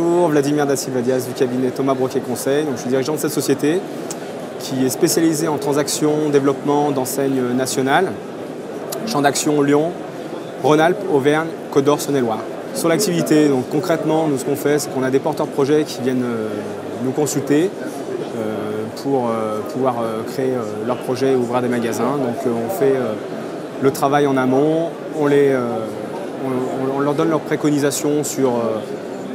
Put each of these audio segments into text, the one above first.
Vladimir da du cabinet Thomas Broquet Conseil. Je suis dirigeant de cette société qui est spécialisée en transactions, développement d'enseignes nationales, champ d'action Lyon, Rhône-Alpes, Auvergne, Côte d'Or, Saône-et-Loire. Sur l'activité, donc concrètement, nous ce qu'on fait, c'est qu'on a des porteurs de projets qui viennent euh, nous consulter euh, pour euh, pouvoir créer leur projet et ouvrir des magasins. Donc on fait le travail en amont, on, les, on, leur donne leurs préconisations sur,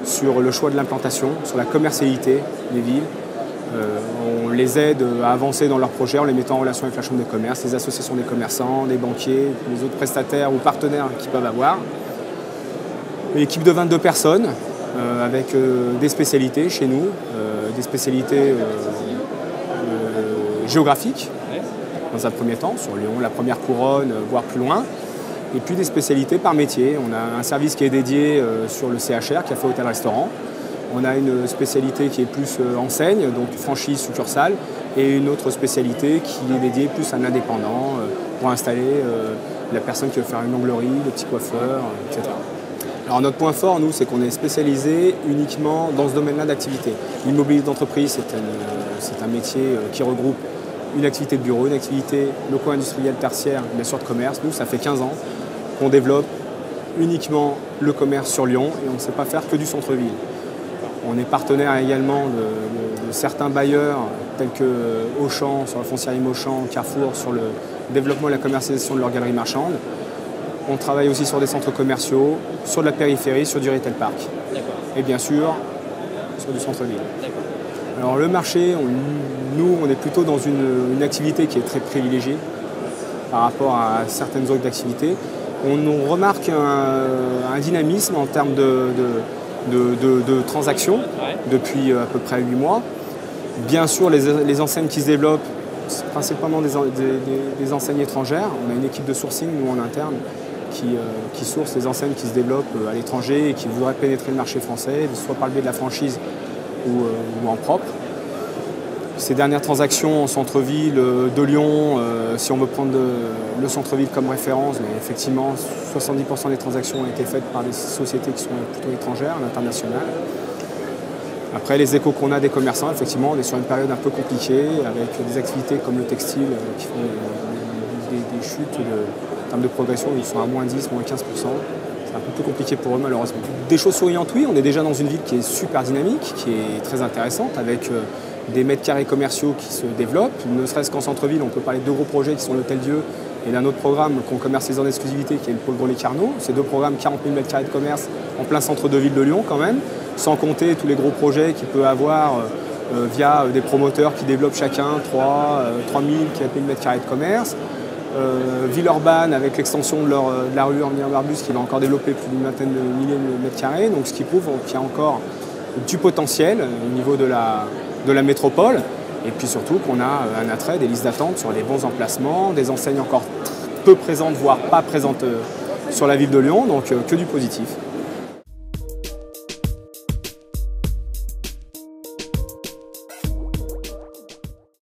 sur le choix de l'implantation, sur la commercialité des villes. on les aide à avancer dans leurs projets en les mettant en relation avec la Chambre de commerce, les associations des commerçants, des banquiers, les autres prestataires ou partenaires qu'ils peuvent avoir. Une équipe de 22 personnes euh, avec euh, des spécialités chez nous, euh, des spécialités géographiques dans un premier temps, sur Lyon, la première couronne, voire plus loin. Et puis des spécialités par métier. On a un service qui est dédié sur le CHR, café, hôtel, restaurant. On a une spécialité qui est plus enseigne, donc franchise, succursale, et une autre spécialité qui est dédiée plus à l'indépendant pour installer la personne qui veut faire une onglerie, le petit coiffeur, etc. Alors notre point fort, nous, c'est qu'on est spécialisé uniquement dans ce domaine-là d'activité. L'immobilier d'entreprise, c'est un, métier euh, qui regroupe une activité de bureau, une activité loco-industrielle tertiaire, bien sûr de commerce. Nous, ça fait 15 ans qu'on développe uniquement le commerce sur Lyon et on ne sait pas faire que du centre-ville. On est partenaire également de, certains bailleurs tels que Auchan sur la foncière Auchan, Carrefour sur le développement et la commercialisation de leurs galeries marchandes. On travaille aussi sur des centres commerciaux, sur de la périphérie, sur du retail park. Et bien sûr, sur du centre-ville. Alors le marché, nous, on est plutôt dans une, activité qui est très privilégiée par rapport à certaines autres activités. On, remarque un, dynamisme en termes de, de, transactions depuis euh, à peu près 8 mois. Bien sûr, les, enseignes qui se développent, c'est principalement des, des, enseignes étrangères. On a une équipe de sourcing, nous, en interne, euh, qui, sourcent les enseignes qui se développent euh, à l'étranger et qui voudraient pénétrer le marché français, soit par le biais de la franchise ou, euh, en propre. Ces dernières transactions en centre-ville de Lyon, si on veut prendre le centre-ville comme référence, mais effectivement 70% des transactions ont été faites par des sociétés qui sont plutôt étrangères, l'international. Après, les échos qu'on a des commerçants, effectivement, on est sur une période un peu compliquée, avec des activités comme le textile qui font des, chutes en termes de progression, ils sont à moins 10, moins 15%. C'est un peu plus compliqué pour eux malheureusement. Des choses souriantes, oui, on est déjà dans une ville qui est super dynamique, qui est très intéressante, avec euh, des mètres carrés commerciaux qui se développent. Ne serait-ce qu'en centre-ville, on peut parler de deux gros projets qui sont l'Hôtel Dieu et d'un autre programme qu'on commercialise en exclusivité qui est le pôle Gros les Carnot. Ces deux programmes, 40 000 mètres carrés de commerce en plein centre de ville de Lyon quand même, sans compter tous les gros projets qu'il peut avoir euh, euh, via des promoteurs qui développent chacun 3, 3 000, 4 000 mètres carrés de commerce. Euh, Villeurbanne avec l'extension de, la rue en Barbus qui va encore développer plus d'une vingtaine de milliers de mètres carrés, donc ce qui prouve qu'il y a encore du potentiel au niveau de la, métropole. Et puis surtout qu'on a un attrait, des listes d'attente sur les bons emplacements, des enseignes encore peu présentes, voire pas présentes euh, sur la ville de Lyon, donc euh, que du positif.